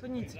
Тоніці.